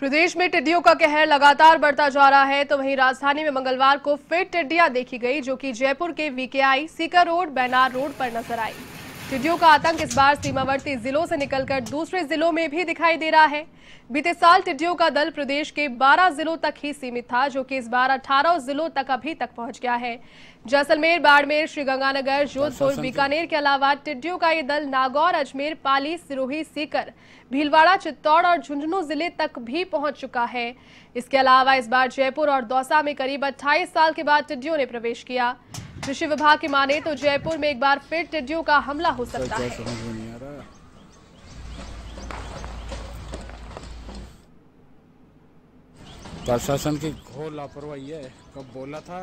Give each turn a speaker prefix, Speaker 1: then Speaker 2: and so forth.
Speaker 1: प्रदेश में टिड्डियों का कहर लगातार बढ़ता जा रहा है तो वहीं राजधानी में मंगलवार को फिर टिड्डियाँ देखी गई, जो कि जयपुर के VKI Sikar road, Bainar road पर नज़र आई। टिड्डियों का आतंक इस बार सीमावर्ती जिलों से निकलकर दूसरे जिलों में भी दिखाई दे रहा है। बीते साल टिड्डियों का दल प्रदेश के 12 जिलों तक ही सीमित था जो कि इस बार 18 जिलों तक अभी तक पहुँच गया है। जैसलमेर बाड़मेर श्रीगंगानगर जोधपुर बीकानेर के अलावा टिड्डियों का ये दल नागौर अजमेर पाली सिरोही सीकर भीलवाड़ा चित्तौड़ और झुंझुनू ज़िले तक भी पहुँच चुका है। इसके अलावा इस बार जयपुर और दौसा में करीब 28 साल के बाद टिड्डियों ने प्रवेश किया। कृषि विभाग की माने तो जयपुर में एक बार फिर टिड्डियों का हमला हो सकता है।
Speaker 2: प्रशासन की घोर लापरवाही है। कब बोला था?